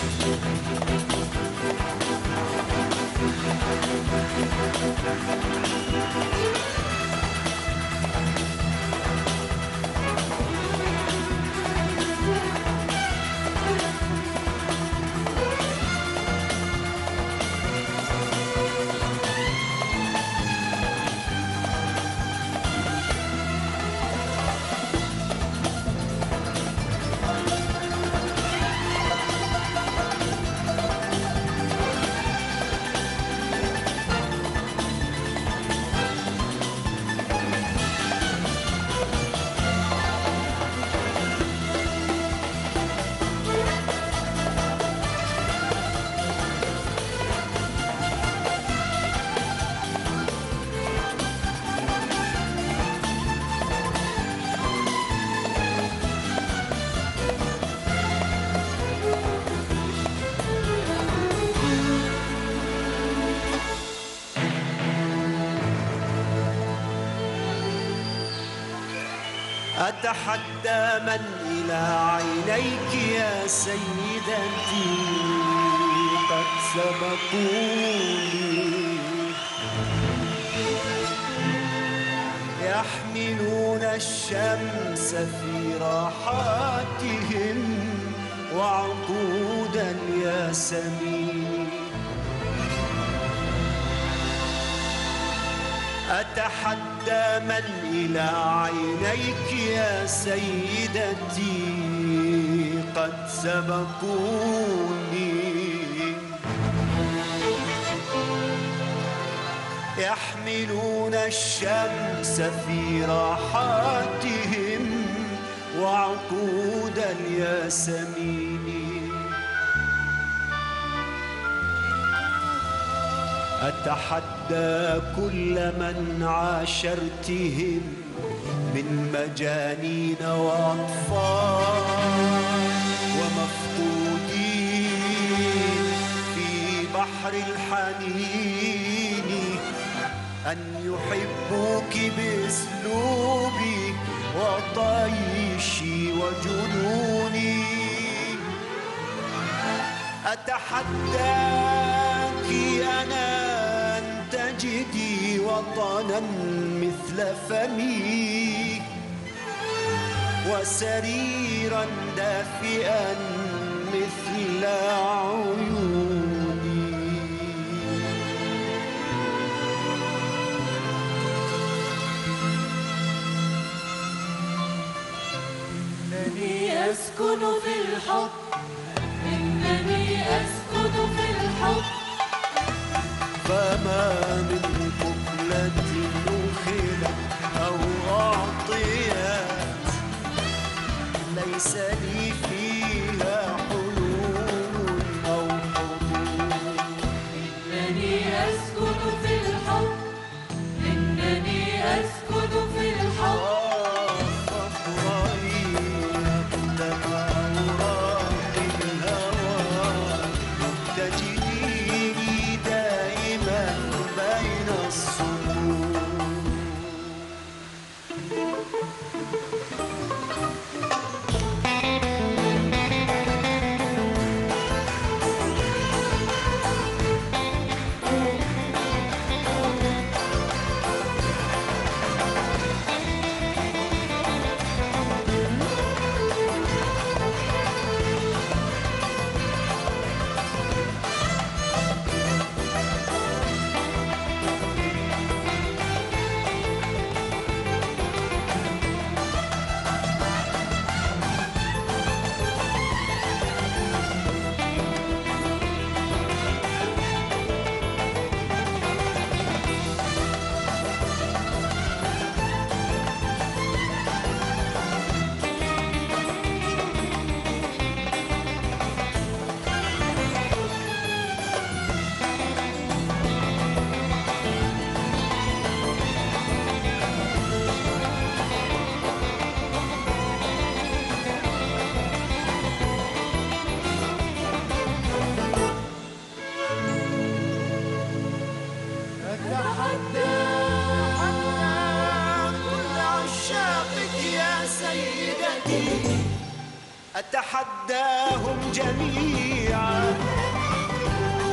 Thank you. أتحدى من إلى عينيك يا سيدتي قد سبقوني يحملون الشمس في راحاتهم وعقودا يا سمين أتحدى من إلى عينيك يا سيدتي؟ قد سبقوني. يحملون الشمس في راحاتهم وعقودا يا سميني أتحدى كل من عاشرتهم من مجانين وأطفال ومفقودين في بحر الحنين. أن يحبوك بأسلوبي وطيشي وجنوني. أتحداك أنا أن تجدي وطنا مثل فمي وسريرا دافئا مثل عيوني. إنني أسكن في الحب. إنني أسكن في الحب. فما تحداهم جميعا.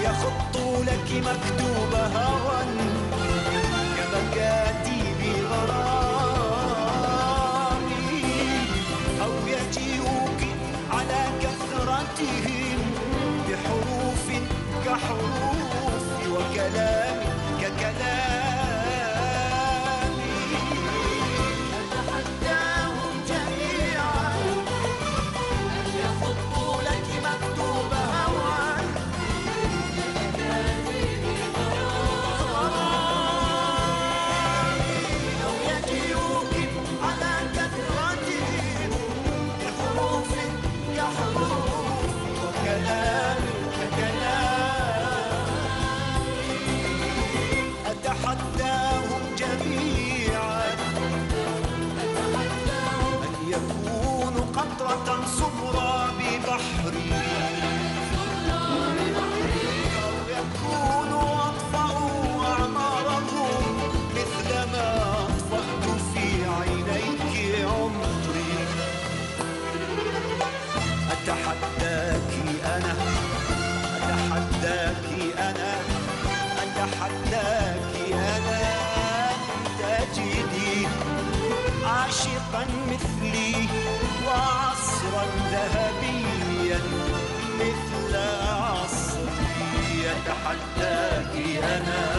يخط لك مكتوب هوى كمكاتب غرامي. أو يجيئوك على كثرتهم بحروف كحروف. Yeah. down. ذهبيا مثل عصري يتحداك أنا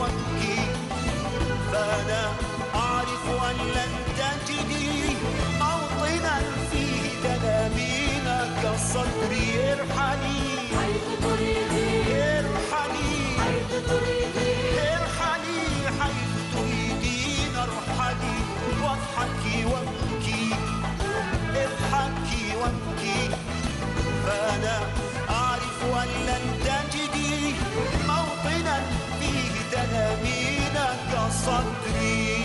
وابكي. فأنا أعرف أن لن تجدي موطنا فيه تلامينك صدري. صدري.